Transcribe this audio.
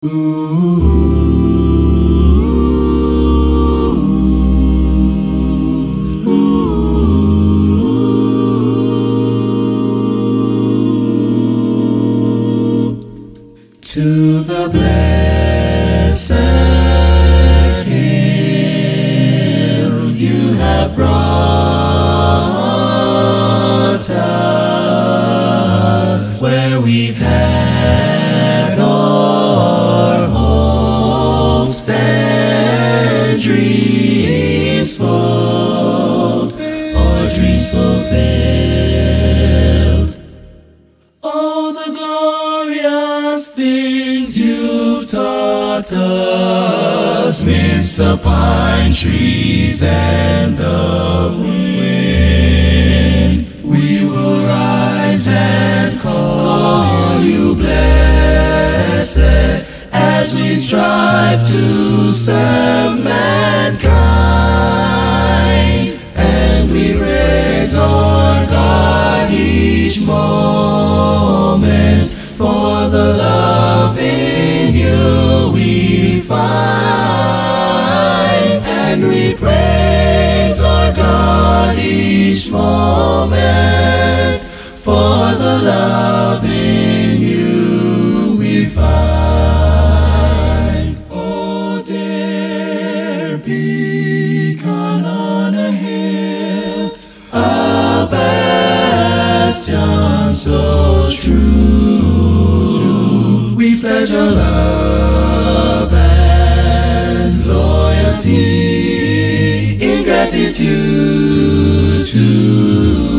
To the blessed hill you have brought us, where we've had and dreams full, our dreams fulfilled. Oh, the glorious things you've taught us midst the pine trees and the wind. We strive to serve mankind. And we raise our God each moment for the love in you we find. And we praise our God each moment for the love beacon on a hill, a bastion so true. We pledge our love and loyalty in gratitude to